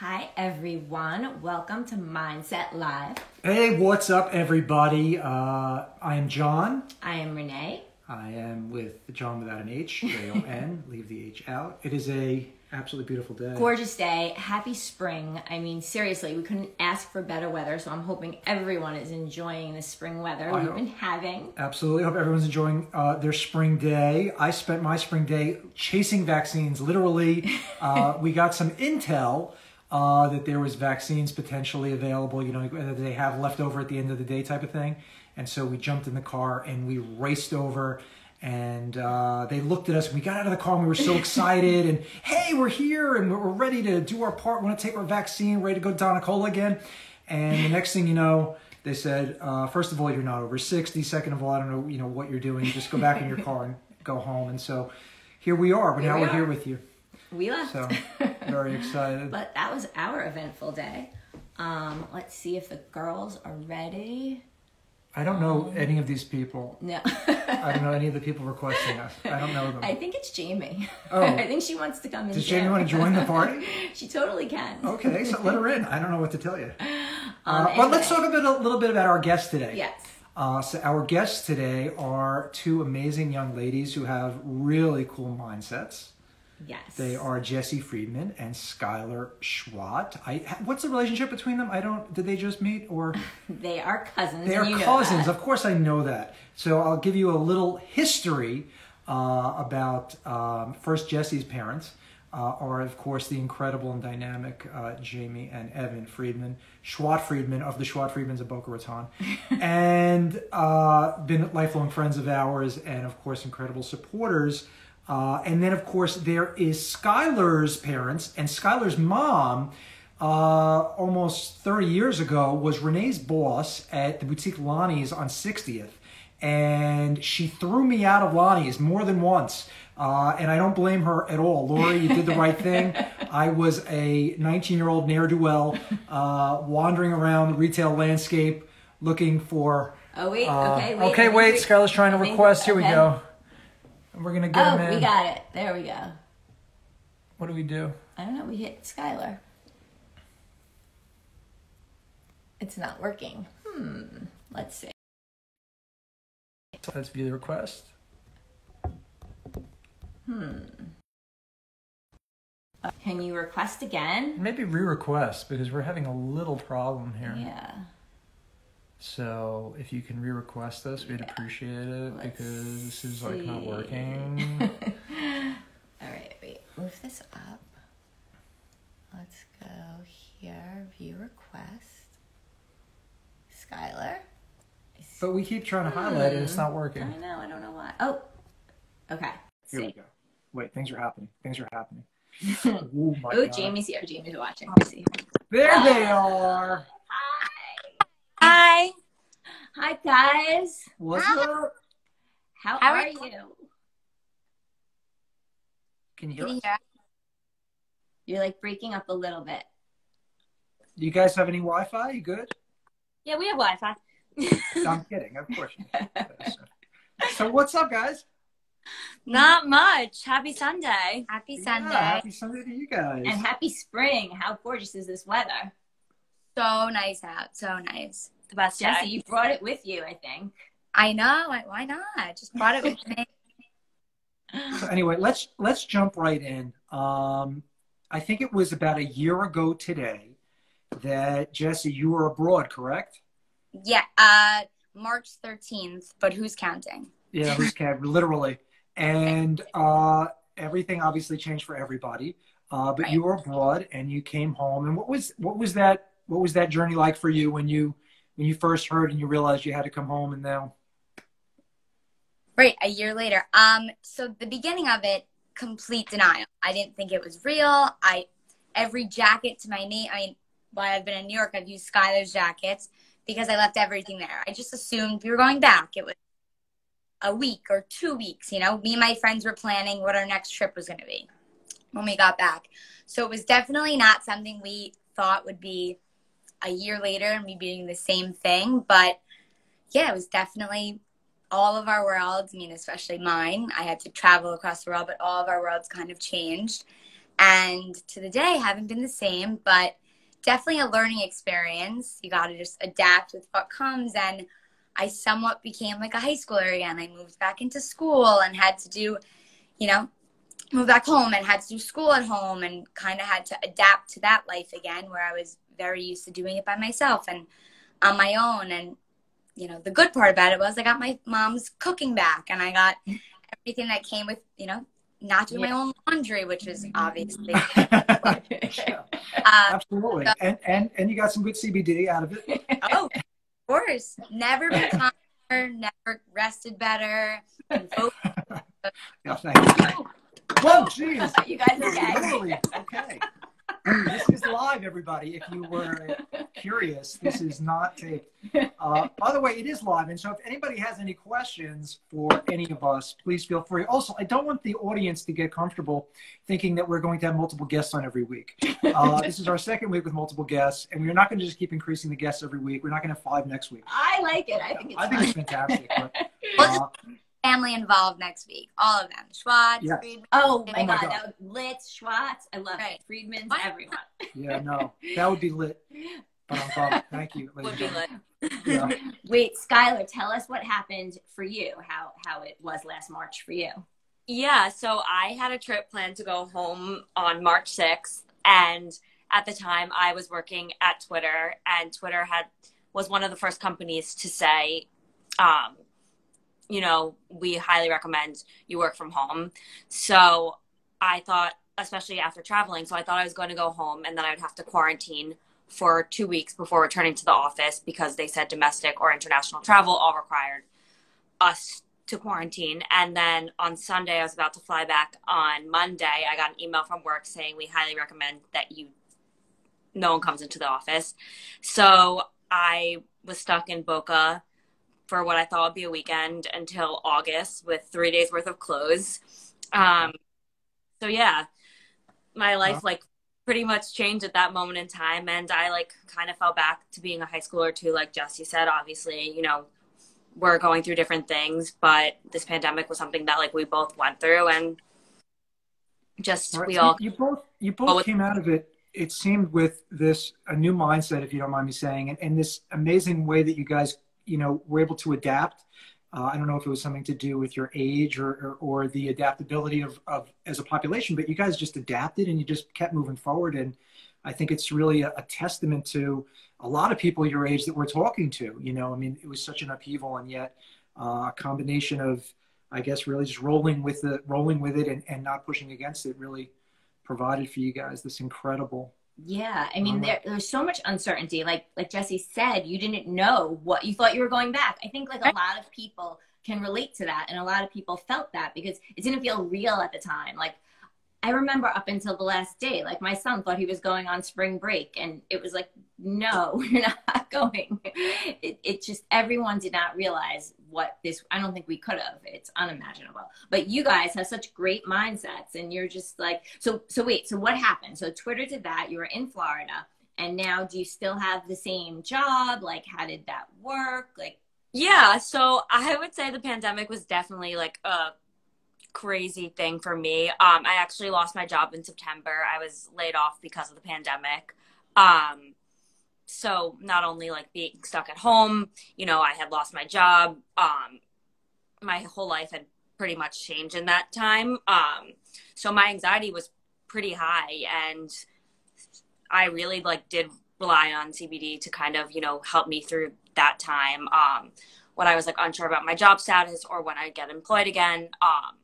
Hi, everyone. Welcome to Mindset Live. Hey, what's up, everybody? Uh, I am John. I am Renee. I am with John without an H, J O N. leave the H out. It is a absolutely beautiful day. Gorgeous day. Happy spring. I mean, seriously, we couldn't ask for better weather, so I'm hoping everyone is enjoying the spring weather I we've hope. been having. Absolutely. Hope everyone's enjoying uh, their spring day. I spent my spring day chasing vaccines. Literally, uh, we got some intel uh, that there was vaccines potentially available. You know, that they have left over at the end of the day, type of thing. And so we jumped in the car and we raced over. And uh, they looked at us, and we got out of the car, and we were so excited. And hey, we're here, and we're ready to do our part. We want to take our vaccine, ready to go to Donicola again. And the next thing you know, they said, uh, first of all, you're not over 60. Second of all, I don't know, you know what you're doing. Just go back in your car and go home. And so here we are. But Here now we we're here with you. We left. So very excited. but that was our eventful day. Um, let's see if the girls are ready. I don't know any of these people. No. I don't know any of the people requesting us. I don't know them. I think it's Jamie. Oh. I think she wants to come in. Does Jamie want to join the party? She totally can. Okay, so let her in. I don't know what to tell you. Um, Uh, but let's talk a, bit, a little bit about our guest today. Yes. Uh, so our guests today are two amazing young ladies who have really cool mindsets. Yes. They are Jessie Friedman and Skylar Chwatt. I, what's the relationship between them? I don't. Did they just meet or They are cousins. They are cousins? Of course, I know that. So I'll give you a little history uh, about um, first Jessie's parents. Uh, are of course the incredible and dynamic uh, Jamie and Evan Friedman, Chwatt Friedman of the Schwat Friedmans of Boca Raton, and uh, been lifelong friends of ours, and of course incredible supporters. Uh, and then of course there is Skylar's parents and Skylar's mom. Uh, almost 30 years ago was Renee's boss at the boutique Lonnie's on 60th and she threw me out of Lonnie's more than once. Uh, and I don't blame her at all. Lori, you did the right thing. I was a 19 year old ne'er do well, uh, wandering around the retail landscape looking for. Oh wait. uh, okay. Wait. okay, wait. Skylar's trying to request. Here we okay. go. We're going to get Oh, him in. we got it. There we go. what do we do? I don't know. We hit Skylar. It's not working. Hmm. Let's see. Let's view the request. Hmm. Can you request again? Maybe re request because we're having a little problem here. Yeah. So if you can re-request us, we'd appreciate it Let's because this is like not working. All right. Wait. Move this up. Let's go here. View request. Skylar. but we keep trying to hmm. highlight it, it's not working. I know. I don't know why. Oh. Okay. Here we go. Wait, things are happening. Things are happening. oh my Oh, God. Jamie's here. Jamie's watching. Let see. There they are. Hi. Hi, guys. What's up? How, How are are you? Can you hear Can you us? hear us? You're like breaking up a little bit. Do you guys have any Wi-Fi? You good? Yeah, we have Wi-Fi. No, I'm kidding. Of course. so what's up, guys? Not much. Happy Sunday. Happy Yeah, happy Sunday to you guys. And happy spring. How gorgeous is this weather? So nice out. So nice. The best Jessie, day. you brought it with you, I think. I know. Why, why not? Just brought it with me. So anyway, let's let's jump right in. Um, I think it was about a year ago today that Jessie, you were abroad, correct? Yeah. Uh, March 13th. But who's counting? Yeah, who's counting? Literally, and uh, everything obviously changed for everybody. Uh, but Right. you were abroad and you came home. And what was what was that? What was that journey like for you when you when you first heard and you realized you had to come home? And now, Right. A year later. Um. So the beginning of it, complete denial. I didn't think it was real. I every jacket to my knee. I mean, while I've been in New York, I've used Skylar's jackets because I left everything there. I just assumed we were going back. It was a week or two weeks. You know, me and my friends were planning what our next trip was going to be when we got back. So it was definitely not something we thought would be a year later we being the same thing. But yeah, it was definitely all of our worlds. I mean, especially mine. I had to travel across the world, but all of our worlds kind of changed. And to the day, haven't been the same, but definitely a learning experience. You got to just adapt with what comes. And I somewhat became like a high schooler again. I moved back into school and had to do, you know, move back home and had to do school at home and kind of had to adapt to that life again where I was very used to doing it by myself and on my own. And, you know, the good part about it was I got my mom's cooking back and I got everything that came with, you know, not doing yeah. my own laundry, which is obviously. um, Absolutely. So, and, and, and you got some good CBD out of it. Oh, of course. Never been calmer, never rested better. yeah, thank you. Whoa, jeez. you guys okay? Really? Okay everybody. If you were curious, this is not taped. Uh, by the way, it is live. And so if anybody has any questions for any of us, please feel free. Also, I don't want the audience to get comfortable thinking that we're going to have multiple guests on every week. Uh, this is our second week with multiple guests, and we're not going to just keep increasing the guests every week. We're not going to have five next week. I like it. I think it's I think it's fantastic. But, uh, family involved next week. All of them. Schwartz, yes. Friedman. Oh my, oh my god, god, that would lit Schwartz. I love right. it. Friedman's what? everyone. Yeah, no. That would be lit. But Thank you. Would be lit. Yeah. Wait, Skylar, tell us what happened for you, how how it was last March for you. Yeah, so I had a trip planned to go home on March 6th and at the time I was working at Twitter and Twitter had was one of the first companies to say um, you know, we highly recommend you work from home. So I thought, especially after traveling, so I thought I was going to go home and then I would have to quarantine for two weeks before returning to the office because they said domestic or international travel all required us to quarantine. And then on Sunday, I was about to fly back. On Monday, I got an email from work saying we highly recommend that you no one comes into the office. So I was stuck in Boca for what I thought would be a weekend until August with three days worth of clothes. Um, so yeah, my life like pretty much changed at that moment in time, and I like kind of fell back to being a high schooler too. Like Jessie said, obviously, you know, we're going through different things, but this pandemic was something that like we both went through, and just right. we so all you both you both came out of it it seemed with this a new mindset if you don't mind me saying and, and this amazing way that you guys you know were able to adapt. Uh, I don't know if it was something to do with your age or, or, or the adaptability of, of as a population, but you guys just adapted and you just kept moving forward. And I think it's really a, a testament to a lot of people your age that we're talking to. You know, I mean, it was such an upheaval, and yet uh, a combination of, I guess, really just rolling with it, rolling with it, and, and not pushing against it, really provided for you guys this incredible yeah, I mean, um, there, there's so much uncertainty. Like like Jessie said, you didn't know what you thought you were going back. I think like a lot of people can relate to that, and a lot of people felt that because it didn't feel real at the time. Like I remember up until the last day, like my son thought he was going on spring break, and it was like, no, you're not going. It, it just everyone did not realize what this. I don't think we could have. It's unimaginable. But you guys have such great mindsets, and you're just like, so. So wait. So what happened? So Twitter did that. You were in Florida, and now do you still have the same job? Like, how did that work? Like, yeah. So I would say the pandemic was definitely like a crazy thing for me. Um, I actually lost my job in September. I was laid off because of the pandemic. Um, so not only like being stuck at home, you know, I had lost my job. Um, my whole life had pretty much changed in that time. Um, so my anxiety was pretty high, and I really like did rely on CBD to kind of you know help me through that time. Um, when I was like unsure about my job status or when I get employed again. Um,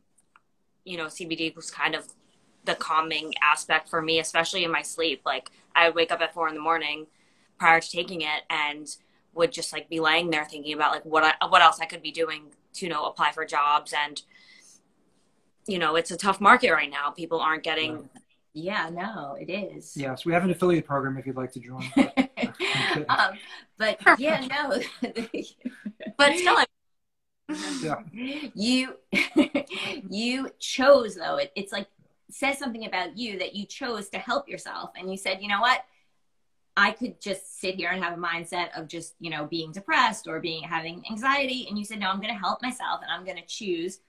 you know, CBD was kind of the calming aspect for me, especially in my sleep. Like I would wake up at four in the morning prior to taking it and would just like be laying there thinking about like what I, what else I could be doing to, you know, apply for jobs. And, you know, it's a tough market right now. People aren't getting. Yeah, no, it is. Yes, we have an affiliate program if you'd like to join. But, um, but yeah, no. but still, I'm you you chose though it, it's like says something about you that you chose to help yourself and you said you know what i could just sit here and have a mindset of just you know being depressed or being having anxiety and you said no i'm going to help myself and i'm going to choose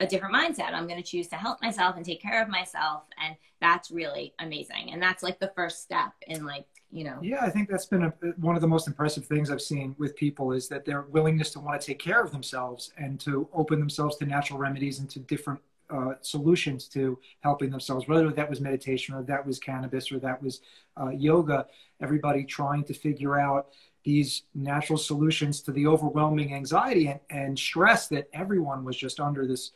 a different mindset. I'm going to choose to help myself and take care of myself. And that's really amazing. And that's like the first step in like, you know. Yeah, I think that's been a, one of the most impressive things I've seen with people is that their willingness to want to take care of themselves and to open themselves to natural remedies and to different uh, solutions to helping themselves, whether that was meditation or that was cannabis or that was uh, yoga, everybody trying to figure out these natural solutions to the overwhelming anxiety and, and stress that everyone was just under this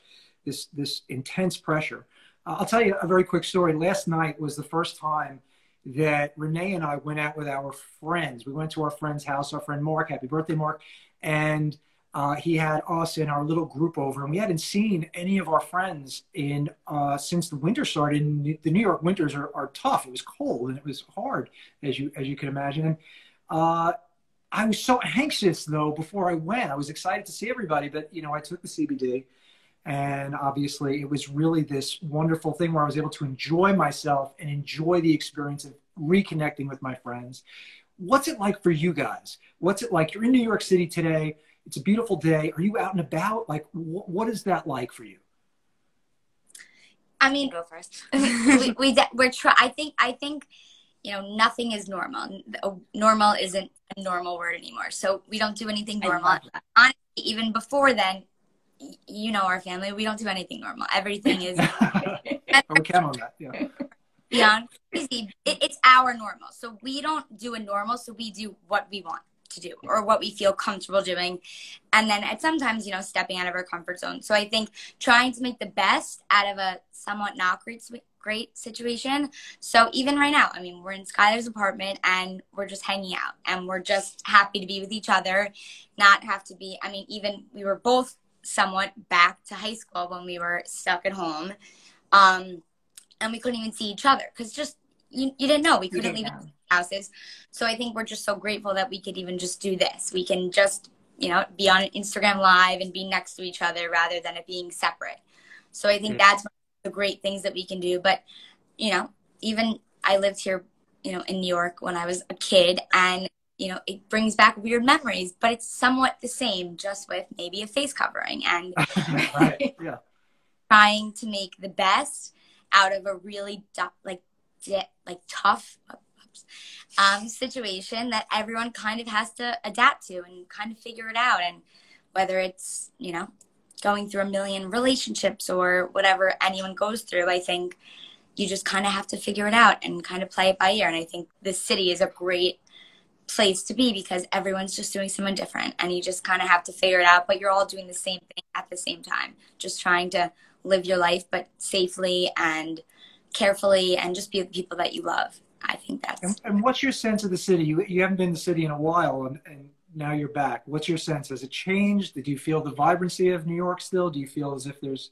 this this intense pressure. Uh, I'll tell you a very quick story. Last night was the first time that Renee and I went out with our friends. We went to our friend's house, our friend Mark. Happy birthday, Mark! And uh, he had us and our little group over, and we hadn't seen any of our friends in uh, since the winter started. And the New York winters are, are tough. It was cold and it was hard, as you as you can imagine. And uh, I was so anxious though before I went. I was excited to see everybody, but you know, I took the CBD and obviously it was really this wonderful thing where I was able to enjoy myself and enjoy the experience of reconnecting with my friends. What's it like for you guys? What's it like? You're in New York City today. It's a beautiful day. Are you out and about? Like, wh- what is that like for you? I mean, go first. we, we, we're try. I think, I think, you know, nothing is normal. Oh, normal isn't a normal word anymore. So we don't do anything normal. Honestly, even before then, you know our family, we don't do anything normal. Everything is. on that. Yeah. Beyond crazy, it, it's our normal. So we don't do a normal. So we do what we want to do or what we feel comfortable doing, and then at sometimes you know stepping out of our comfort zone. So I think trying to make the best out of a somewhat not great great situation. So even right now, I mean, we're in Skylar's apartment and we're just hanging out and we're just happy to be with each other, not have to be, I mean, even we were both somewhat back to high school when we were stuck at home. Um, and we couldn't even see each other because just, you, you didn't know we couldn't leave know. houses. So I think we're just so grateful that we could even just do this. We can just, you know, be on Instagram live and be next to each other rather than it being separate. So I think mm-hmm. that's the great things that we can do. But, you know, even I lived here, you know, in New York when I was a kid and, you know, it brings back weird memories, but it's somewhat the same, just with maybe a face covering and right. yeah. trying to make the best out of a really like like tough um, situation that everyone kind of has to adapt to and kind of figure it out. And whether it's you know going through a million relationships or whatever anyone goes through, I think you just kind of have to figure it out and kind of play it by ear. And I think this city is a great place to be because everyone's just doing something different and you just kind of have to figure it out, but you're all doing the same thing at the same time, just trying to live your life, but safely and carefully and just be with people that you love. I think that's. And, and what's your sense of the city? You, you haven't been in the city in a while, and, and now you're back. What's your sense? Has it changed? Did you feel the vibrancy of New York still? Do you feel as if there's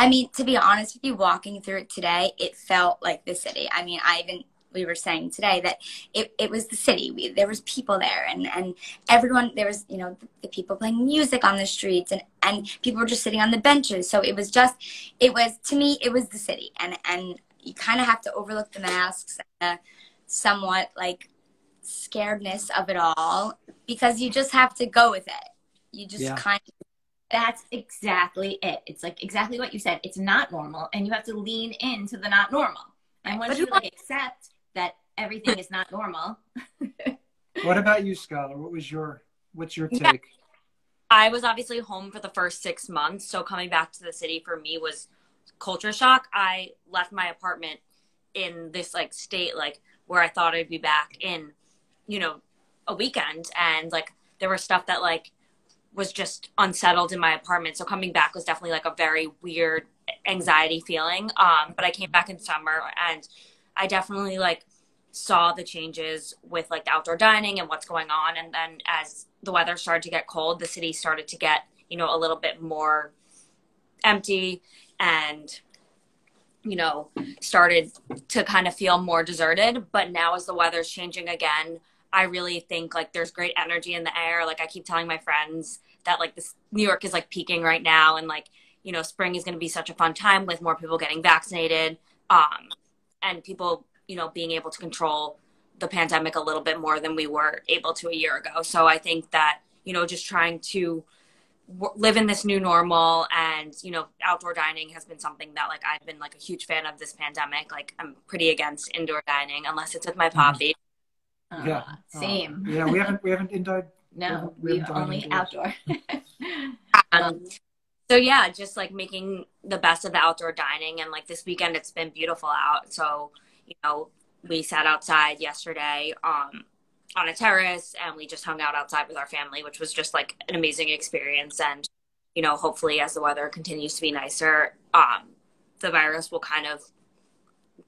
I mean, to be honest with you, walking through it today, it felt like the city. I mean, I even we were saying today that it, it was the city. We, there was people there, and and everyone there was you know the, the, people playing music on the streets, and and people were just sitting on the benches. So it was just, it was to me, it was the city, and and you kind of have to overlook the masks, uh, somewhat like scaredness of it all because you just have to go with it. You just yeah. kind of that's exactly it. It's like exactly what you said. It's not normal, and you have to lean into the not normal. And once you like accept that everything is not normal. what about you, Skylar? What was your what's your take? Yeah. I was obviously home for the first six months, so coming back to the city for me was culture shock. I left my apartment in this like state like where I thought I'd be back in you know, a weekend and like there was stuff that like was just unsettled in my apartment. So coming back was definitely like a very weird anxiety feeling. Um, but I came back in summer and I definitely like saw the changes with like the outdoor dining and what's going on. And then as the weather started to get cold, the city started to get, you know, a little bit more empty and you know started to kind of feel more deserted but now as the weather's changing again I really think like there's great energy in the air. Like I keep telling my friends that like this New York is like peaking right now and like, you know, spring is going to be such a fun time with more people getting vaccinated um and people, you know, being able to control the pandemic a little bit more than we were able to a year ago. So I think that, you know, just trying to live in this new normal and you know outdoor dining has been something that like i've been like a huge fan of this pandemic like i'm pretty against indoor dining unless it's with my poppy Uh, Yeah. Same. Uh, yeah, we haven't we haven't indoor. no, we we haven't done only indoors. outdoor. um, so yeah just like making the best of the outdoor dining and like this weekend it's been beautiful out so you know we sat outside yesterday um on a terrace and we just hung out outside with our family which was just like an amazing experience and you know hopefully as the weather continues to be nicer um the virus will kind of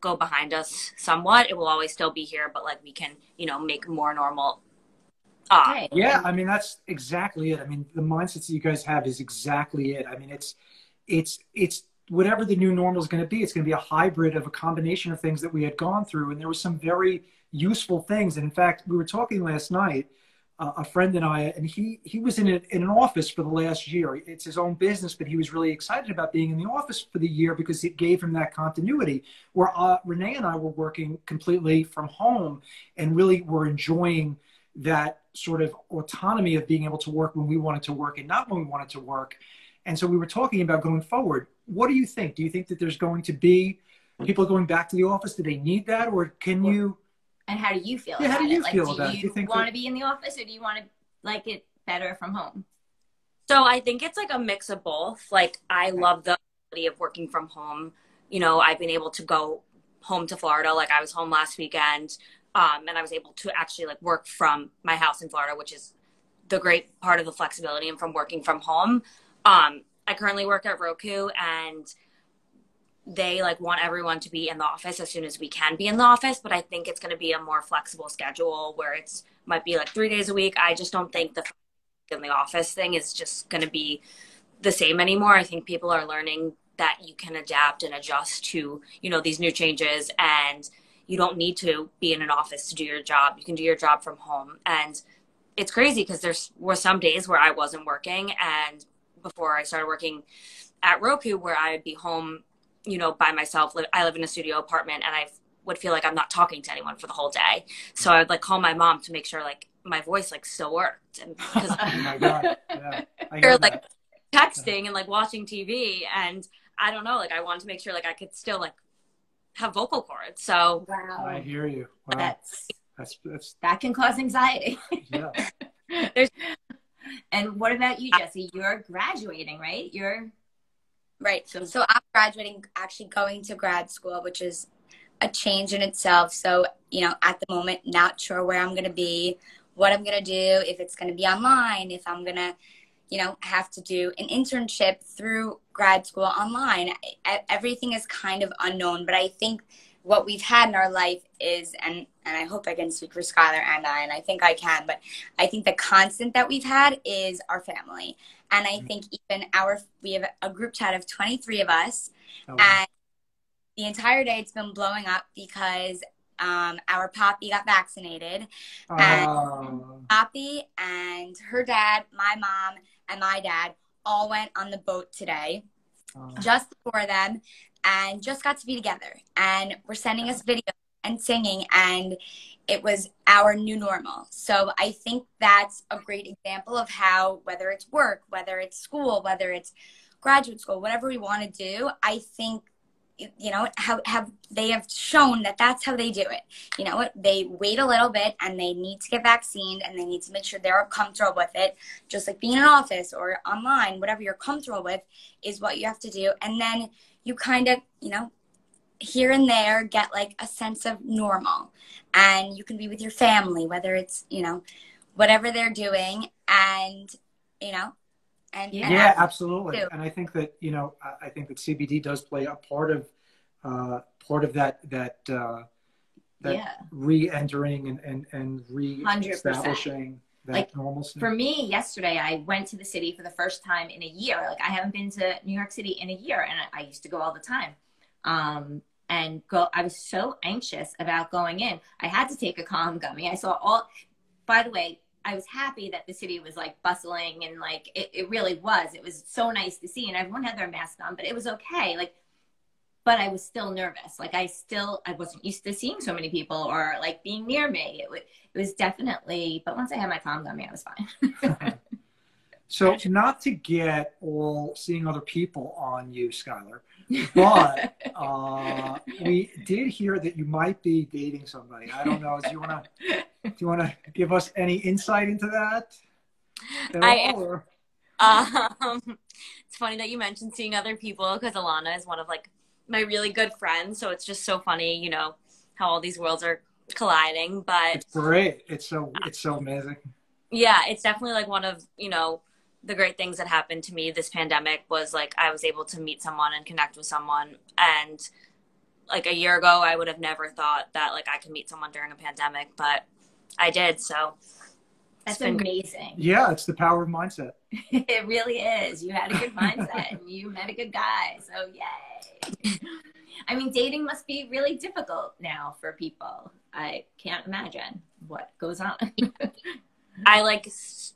go behind us somewhat it will always still be here but like we can you know make more normal uh, Okay. Yeah, I mean that's exactly it. I mean the mindsets that you guys have is exactly it. I mean it's it's it's whatever the new normal is going to be. It's going to be a hybrid of a combination of things that we had gone through, and there were some very useful things. And in fact, we were talking last night, uh, a friend and I, and he he was in a, in an office for the last year. It's his own business, but he was really excited about being in the office for the year because it gave him that continuity. Where uh, Renee and I were working completely from home, and really were enjoying that sort of autonomy of being able to work when we wanted to work and not when we wanted to work. And so we were talking about going forward. What do you think? Do you think that there's going to be people going back to the office? Do they need that, or can you? And how do you feel Yeah, about how do you it? Feel do about it? you, Do you think want that- to be in the office or do you want to like it better from home? So I think it's like a mix of both. Like I love the ability of working from home. You know, I've been able to go home to Florida. Like I was home last weekend, um, and I was able to actually like work from my house in Florida, which is the great part of the flexibility and from working from home. Um, I currently work at Roku, and they like want everyone to be in the office as soon as we can be in the office. But I think it's going to be a more flexible schedule where it's might be like three days a week. I just don't think the in the office thing is just going to be the same anymore. I think people are learning that you can adapt and adjust to, you know, these new changes and you don't need to be in an office to do your job. You can do your job from home. And it's crazy because there's were some days where I wasn't working and before I started working at Roku where I would be home, you know, by myself. I live in a studio apartment and I would feel like I'm not talking to anyone for the whole day. So I would like call my mom to make sure like my voice like still worked and because Oh my god! Yeah, I You're like texting and like watching TV and I don't know, like I wanted to make sure like I could still like have vocal cords. So Wow. I hear you. Wow, That's that's that's that can cause anxiety. yeah. and what about you, Jessie? You're graduating, right? You're Right. So- So I'm graduating, actually going to grad school, which is a change in itself. So, you know, at the moment, not sure where I'm going to be, what I'm going to do, if it's going to be online, if I'm going to, you know, have to do an internship through grad school online. E- Everything is kind of unknown, but I think what we've had in our life is, and, and I hope I can speak for Skylar and I, and I think I can, but I think the constant that we've had is our family. And I think even our, we have a group chat of 23 of us, Oh, and the entire day it's been blowing up because um, our poppy got vaccinated. oh, Poppy and her dad, my mom, and my dad all went on the boat today, oh. just for them, and just got to be together. And we're sending us video and singing, and it was our new normal. So I think that's a great example of how, whether it's work, whether it's school, whether it's graduate school, whatever we want to do, I think you know how have they have shown that that's how they do it you know they wait a little bit and they need to get vaccinated and they need to make sure they're comfortable with it just like being in an office or online whatever you're comfortable with is what you have to do and then you kind of you know here and there get like a sense of normal and you can be with your family whether it's you know whatever they're doing and you know and Yeah. and absolutely. too. And I think that you know, I- think that CBD does play a part of uh, part of that that uh, that yeah. re-entering and and and 100%. re-establishing that Like, normalcy. For me, yesterday I went to the city for the first time in a year. Like I haven't been to New York City in a year, and I, I used to go all the time. Um, and go, I was so anxious about going in. I had to take a calm gummy. I saw all. By the way, I was happy that the city was like bustling and like it, it really was. It was so nice to see, and everyone had their mask on, but it was okay. Like, but I was still nervous. Like I still I wasn't used to seeing so many people or like being near me. It, wa- it was definitely. But once I had my calm gummy, I was fine. So not to get all seeing other people on you, Skylar, but uh, we did hear that you might be dating somebody. I don't know. Do you want to do you want to give us any insight into that? I all, um, it's funny that you mentioned seeing other people because Alana is one of like my really good friends. So it's just so funny, you know, how all these worlds are colliding. But it's great. It's so it's so amazing. Yeah, it's definitely like one of you know the great things that happened to me this pandemic was like I was able to meet someone and connect with someone and like a year ago I would have never thought that like I could meet someone during a pandemic, but I did. So that's amazing. Yeah, it's the power of mindset. it really is. You had a good mindset and you met a good guy. So yay. I mean, dating must be really difficult now for people. I can't imagine what goes on. I like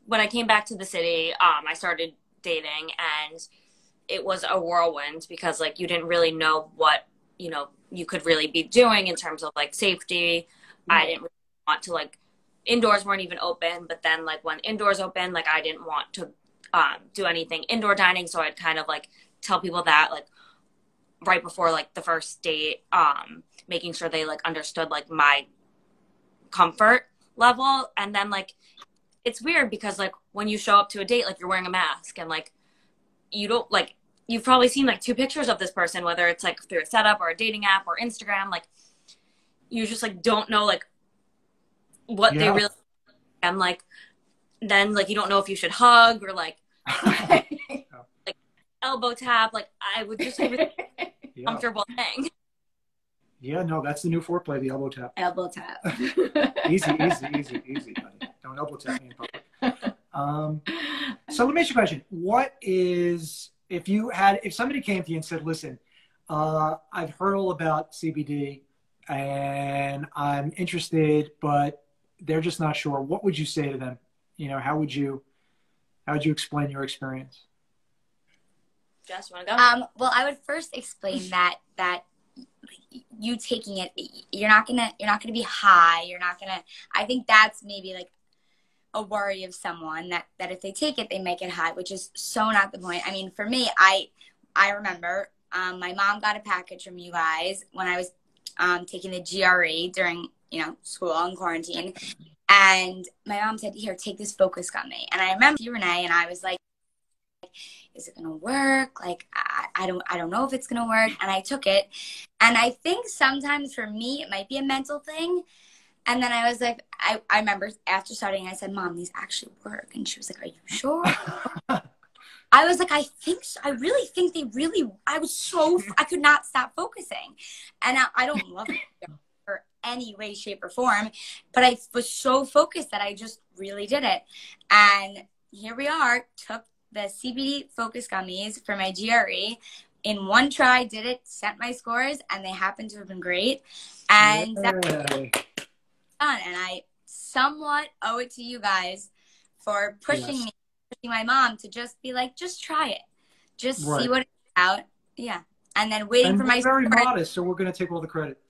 when I came back to the city, um, I started dating and it was a whirlwind because like you didn't really know what, you know, you could really be doing in terms of like safety. I didn't really want to like indoors weren't even open, but then like when indoors open, like I didn't want to um, do anything indoor dining, so I'd kind of like tell people that like right before like the first date, um, making sure they like understood like my comfort level, and then like it's weird because like when you show up to a date, like you're wearing a mask and like you don't like you've probably seen like two pictures of this person, whether it's like through a setup or a dating app or Instagram, like you just like don't know like what yeah. they really and like then like you don't know if you should hug or like like elbow tap like i would just really yeah. comfortable thing yeah no that's the new foreplay the elbow tap elbow tap easy easy easy easy buddy. don't elbow tap me in public um so let me ask you a question what is if you had if somebody came to you and said listen uh, i've heard all about cbd and i'm interested but they're just not sure, what would you say to them? You know, how would you how would you explain your experience? Jess, want to go? Um, well, I would first explain that that you taking it, you're not gonna you're not gonna be high. You're not gonna. I think that's maybe like a worry of someone that that if they take it, they make it high, which is so not the point. I mean, for me, I I remember um, my mom got a package from you guys when I was um, taking the GRE during you know, school and quarantine. And my mom said, Here, take this focus gummy. And I remember you, Renee, and I was like, is it gonna work? Like I, I don't I don't know if it's gonna work. And I took it. And I think sometimes for me it might be a mental thing. And then I was like, I, I remember after starting, I said, Mom, these actually work. And she was like, Are you sure? I was like, I think so. I really think they really, I was so, I could not stop focusing. And I, I don't love it for any way, shape, or form. But I was so focused that I just really did it. And here we are, took the CBD focus gummies for my GRE. In one try, did it, sent my scores, and they happened to have been great. And that fun. And I somewhat owe it to you guys for pushing yes. me, pushing my mom to just be like, just try it, just right. see what it's out. Yeah and then waiting and for my very modest so we're going to take all the credit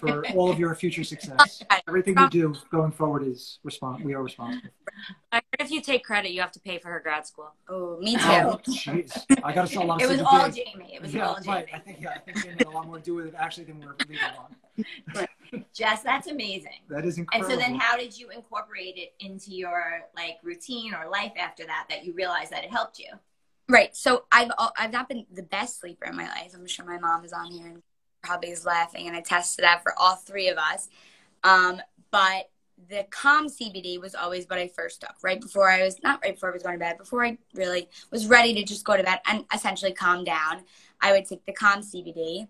for all of your future success. Everything you do going forward is respond we are responsible. If you take credit you have to pay for her grad school. Oh me oh, too. oh jeez. I got to sell it was all jamie. It was yeah, all right. jamie. I think yeah i think jamie had a lot more to do with it actually than we're leaving on. Jess that's amazing. That is incredible and so then how did you incorporate it into your like routine or life after that that you realized that it helped you Right. So I've I've not been the best sleeper in my life. I'm sure my mom is on here and probably is laughing and attests to that for all three of us. Um, but the calm CBD was always what I first took right before I was not right before I was going to bed, before I really was ready to just go to bed and essentially calm down. I would take the calm CBD,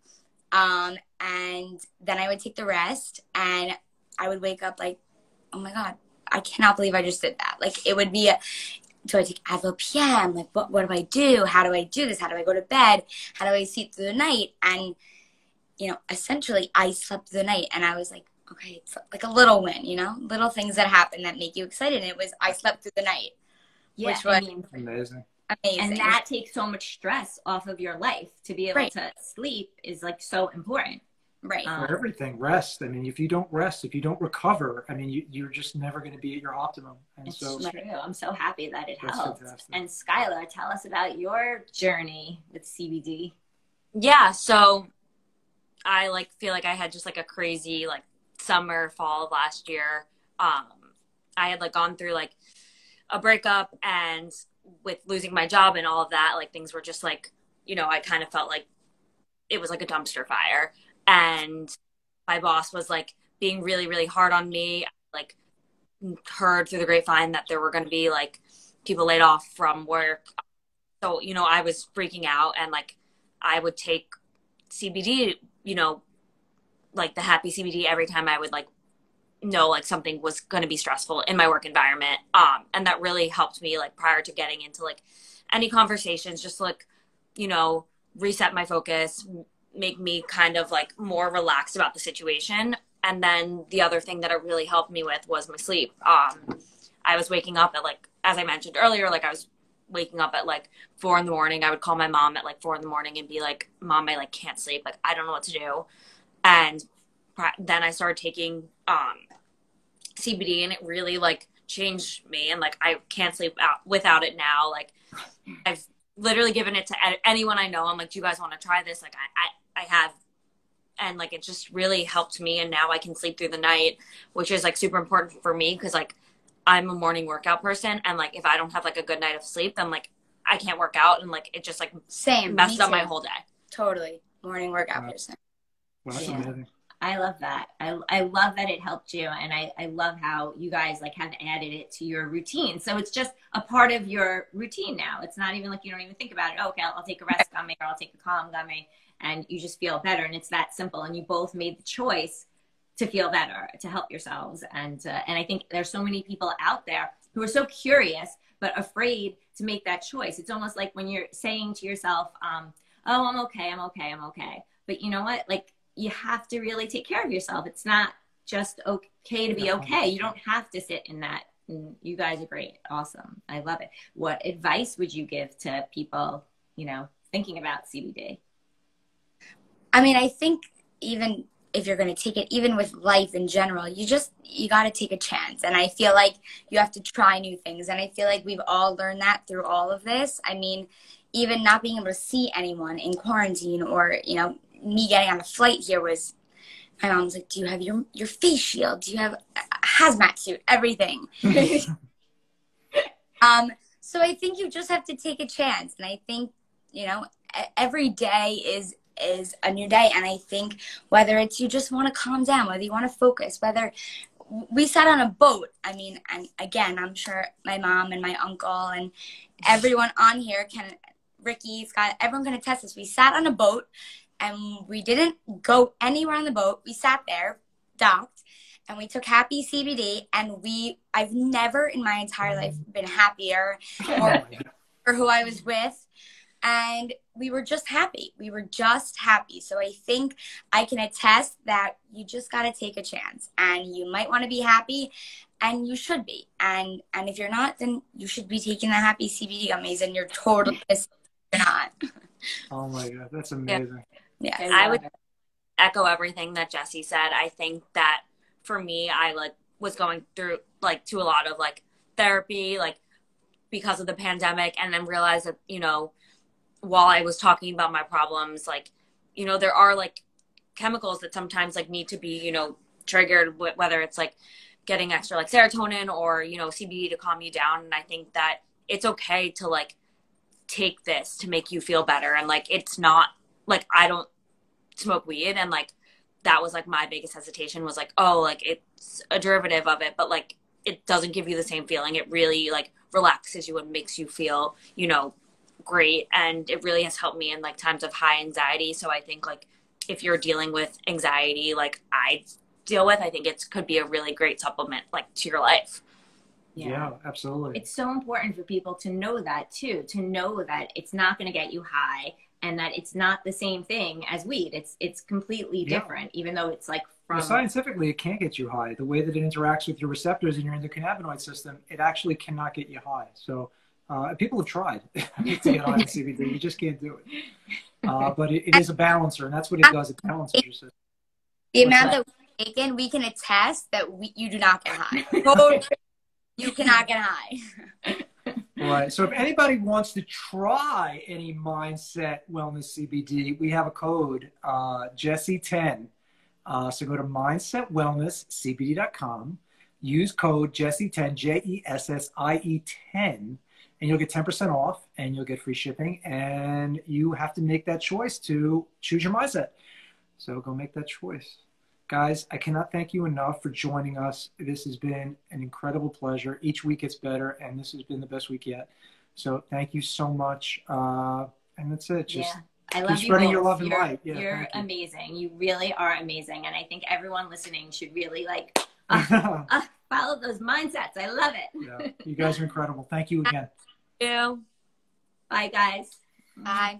um, and then I would take the rest, and I would wake up like, oh my god, I cannot believe I just did that. Like it would be a, do I take Advil PM? Like, what, what do I do? How do I do this? How do I go to bed? How do I sleep through the night? And, you know, essentially I slept through the night and I was like, okay, it's like a little win, you know, little things that happen that make you excited. And it was, I slept through the night, yeah, which was I mean, amazing. Amazing. And that takes so much stress off of your life to be able right. to sleep is like so important. Right. for everything. Rest. I mean, if you don't rest, if you don't recover, I mean, you, you're just never going to be at your optimum. And It's so, true. I'm so happy that it That's helped. fantastic. And Skylar, tell us about your journey with CBD. Yeah, so I like feel like I had just like a crazy like summer fall of last year. Um I had like gone through like a breakup and with losing my job and all of that, like things were just like, you know, I kind of felt like it was like a dumpster fire. And my boss was like being really, really hard on me. Like heard through the grapevine that there were going to be like people laid off from work. So, you know, I was freaking out and like I would take CBD, you know, like the happy CBD every time I would like know like something was going to be stressful in my work environment. Um, and that really helped me like prior to getting into like any conversations, just like, you know, reset my focus, make me kind of like more relaxed about the situation. And then the other thing that it really helped me with was my sleep. Um, I was waking up at like, as I mentioned earlier, like I was waking up at like four in the morning. I would call my mom at like four in the morning and be like, "Mom, I like can't sleep. Like I don't know what to do." And then I started taking um, CBD, and it really like changed me. And like I can't sleep out without it now. Like I've literally given it to anyone I know. I'm like, "Do you guys want to try this?" Like I, I, I have. And like it just really helped me, and now I can sleep through the night, which is like super important for me because like I'm a morning workout person, and like if I don't have like a good night of sleep, then like I can't work out, and like it just like Same. messed me up my whole day. Totally. Morning workout Wow. person. well, that's Yeah. amazing. I love that. I, I love that it helped you. And I, I love how you guys like have added it to your routine. So it's just a part of your routine now. It's not even like you don't even think about it. Oh, okay, I'll, I'll take a rest gummy or I'll take a calm gummy and you just feel better. And it's that simple. And you both made the choice to feel better, to help yourselves. And, uh, and I think there's so many people out there who are so curious, but afraid to make that choice. It's almost like when you're saying to yourself, um, oh, I'm okay, I'm okay, I'm okay. But you know what? Like, you have to really take care of yourself. It's not just okay to be okay. You don't have to sit in that. And you guys are great. Awesome. I love it. What advice would you give to people, you know, thinking about CBD? I mean, I think even if you're going to take it, even with life in general, you just, you got to take a chance. And I feel like you have to try new things. And I feel like we've all learned that through all of this. I mean, even not being able to see anyone in quarantine or, you know, me getting on a flight here was, my mom's like, do you have your, your face shield? Do you have a hazmat suit? Everything. Um, so I think you just have to take a chance, and I think you know every day is is a new day, and I think whether it's you just want to calm down, whether you want to focus, whether we sat on a boat. I mean, and again, I'm sure my mom and my uncle and everyone on here can, Ricky, Scott, everyone can attest this. We sat on a boat, and we didn't go anywhere on the boat. We sat there, docked, and we took happy CBD and we I've never in my entire life been happier or for who I was with and we were just happy. We were just happy. So I think I can attest that you just got to take a chance and you might want to be happy and you should be. And and if you're not then you should be taking the happy CBD gummies and you're totally you're not. Oh my God, that's amazing. Yeah. I would echo everything that Jessie said. I think that for me, I like was going through like to a lot of like therapy, like because of the pandemic, and then realized that you know, while I was talking about my problems, like you know, there are like chemicals that sometimes like need to be you know triggered, whether it's like getting extra like serotonin or you know CBD to calm you down, and I think that it's okay to like take this to make you feel better, and like it's not like I don't smoke weed and like that was like my biggest hesitation was like oh like it's a derivative of it but like it doesn't give you the same feeling. It really like relaxes you and makes you feel you know great and it really has helped me in like times of high anxiety. So i think like if you're dealing with anxiety like i deal with i think it could be a really great supplement like to your life. Yeah, absolutely. It's so important for people to know that too, to know that it's not going to get you high and that it's not the same thing as weed. It's it's completely Yeah. different, even though it's like from Well, scientifically, it can't get you high. The way that it interacts with your receptors in your endocannabinoid system, it actually cannot get you high. So uh, people have tried to get high on CBD. You just can't do it. Uh, but it, it is a balancer, and that's what it does. It balances your system. The What's amount that? that we've taken, we can attest that we, you do not get high. Totally. you cannot get high. Right. So if anybody wants to try any mindset wellness CBD, we have a code, uh, Jessie10. Uh, so go to mindsetwellnesscbd.com, use code Jessie10, J E S S I E 10, and you'll get 10% off and you'll get free shipping. And you have to make that choice to choose your mindset. So go make that choice. Guys, I cannot thank you enough for joining us. This has been an incredible pleasure. Each week gets better, and this has been the best week yet. So thank you so much. Uh, and that's it. Just yeah. I love you. spreading both. your love and you're, light. Yeah, you're thank you. amazing. You really are amazing. And I think everyone listening should really like uh, follow those mindsets. I love it. yeah, you guys are incredible. Thank you again. you. Bye, guys. Bye.